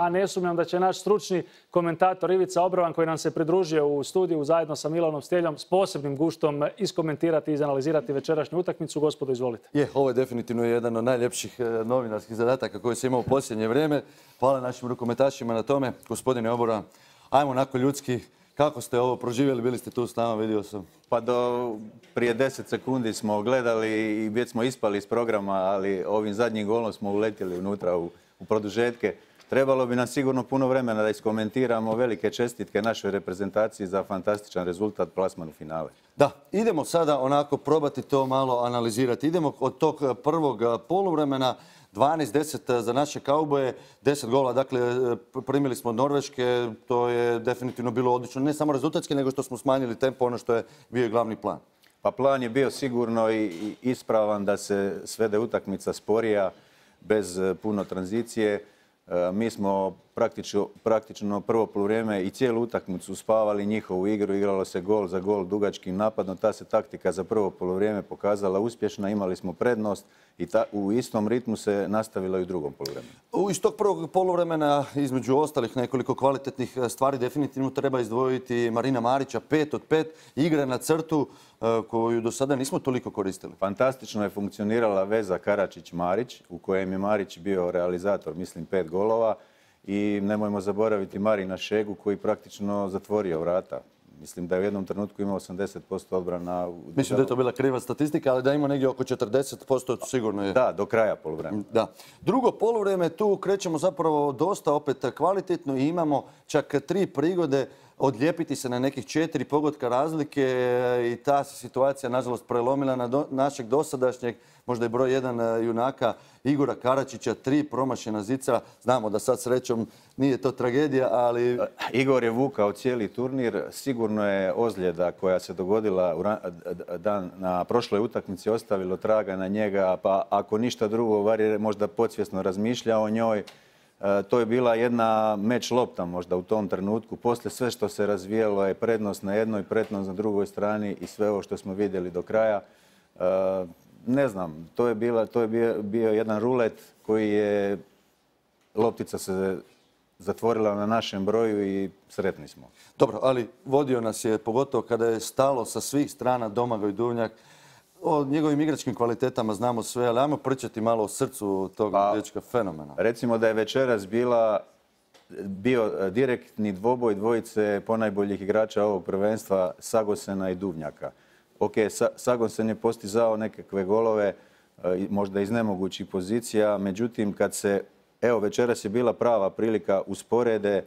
a ne sumnjam da će naš stručni komentator Ivica Obrovan koji nam se pridružio u studiju zajedno sa Milanom Stjeljom s posebnim guštom iskomentirati i izanalizirati večerašnju utakmicu. Gospodo, izvolite. Je, ovo je definitivno jedan od najljepših e, novinarskih zadataka koje se imao u posljednje vrijeme. Hvala našim rukometašima na tome. Gospodine Obora, ajmo onako ljudski, kako ste ovo proživjeli? Bili ste tu s nama, vidio sam. Pa do prije deset sekundi smo gledali i već smo ispali iz programa, ali ovim zadnjim golom smo uletjeli unutra u, u produžetke. Trebalo bi nam sigurno puno vremena da iskomentiramo velike čestitke našoj reprezentaciji za fantastičan rezultat plasman u finale. Da, idemo sada onako probati to malo analizirati. Idemo od tog prvog poluvremena. 12-10 za naše kauboje, 10 gola, dakle primili smo od Norveške, to je definitivno bilo odlično, ne samo rezultatski, nego što smo smanjili tempo, ono što je bio i glavni plan. Pa plan je bio sigurno i ispravan da se svede utakmica sporija, bez puno tranzicije. E, mi smo praktično, prvo poluvrijeme i cijelu utakmicu spavali njihovu igru, igralo se gol za gol dugačkim napadom. Ta se taktika za prvo poluvrijeme pokazala uspješna, imali smo prednost i u istom ritmu se nastavilo i u drugom poluvremenu. Iz tog prvog poluvremena, između ostalih nekoliko kvalitetnih stvari, definitivno treba izdvojiti Marina Marića, pet od pet, igre na crtu e, koju do sada nismo toliko koristili. Fantastično je funkcionirala veza Karačić-Marić, u kojem je Marić bio realizator, mislim, pet golova. I nemojmo zaboraviti Marina Šegu koji praktično zatvorio vrata. Mislim da je u jednom trenutku imao 80% odbrana. Mislim da je to bila kriva statistika, ali da ima negdje oko 40% sigurno je. Da, do kraja poluvremena. Da. Drugo poluvreme, tu krećemo zapravo dosta opet kvalitetno i imamo čak tri prigode odlijepiti se na nekih četiri pogotka razlike i ta se situacija nažalost prelomila na našeg dosadašnjeg, možda je broj jedan e, junaka Igora Karačića, tri promašena zica. Znamo da sad srećom nije to tragedija, ali... E, Igor je vukao cijeli turnir. Sigurno je ozljeda koja se dogodila dan na prošloj utakmici ostavilo traga na njega, pa ako ništa drugo, var možda podsvjesno razmišlja o njoj. E, to je bila jedna meč lopta možda u tom trenutku. Poslije sve što se razvijelo je prednost na jednoj, prednost na drugoj strani i sve ovo što smo vidjeli do kraja. E, ne znam, to je, bila, to je bio, bio jedan rulet koji je loptica se zatvorila na našem broju i sretni smo. Dobro, ali vodio nas je pogotovo kada je stalo sa svih strana Domagoj Duvnjak. O njegovim igračkim kvalitetama znamo sve, ali ajmo pričati malo o srcu tog pa, dječka fenomena. Recimo da je večeras bila bio e, direktni dvoboj dvojice ponajboljih igrača ovog prvenstva Sagosena i Duvnjaka. Ok, Sagosen je postizao nekakve golove, e, možda iz nemogućih pozicija, međutim kad se, evo večeras je bila prava prilika usporede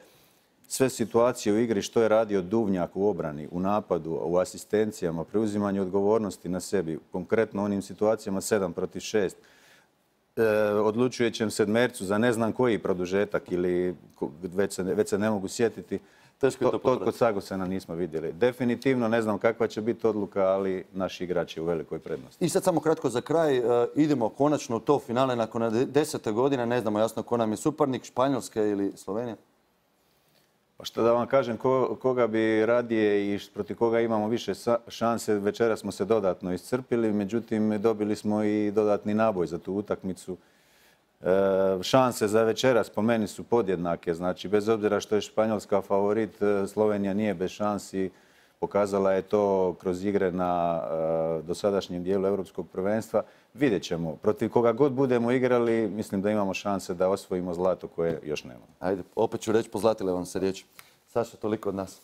sve situacije u igri što je radio Duvnjak u obrani, u napadu, u asistencijama, preuzimanju odgovornosti na sebi, konkretno onim situacijama 7 protiv 6, e, odlučujućem sedmercu za ne znam koji produžetak ili već se, već se ne mogu sjetiti. Teško to, to kod Sagosena nismo vidjeli. Definitivno ne znam kakva će biti odluka, ali naš igrač je u velikoj prednosti. I sad samo kratko za kraj. E, idemo konačno u to finale nakon desete godine. Ne znamo jasno ko nam je suparnik, Španjolska ili Slovenija. Pa što da vam kažem, koga bi radije i protiv koga imamo više šanse, večera smo se dodatno iscrpili, međutim dobili smo i dodatni naboj za tu utakmicu. E, šanse za večeras po meni su podjednake, znači bez obzira što je Španjolska favorit, e, Slovenija nije bez šansi, pokazala je to kroz igre na e, dosadašnjem dijelu Europskog prvenstva. Vidjet ćemo. Protiv koga god budemo igrali, mislim da imamo šanse da osvojimo zlato koje još nemamo. Ajde, opet ću reći, pozlatile vam se riječ. Saša, toliko od nas.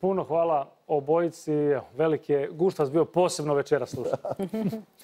Puno hvala obojici. Veliki je gušt vas bio posebno večera slušati.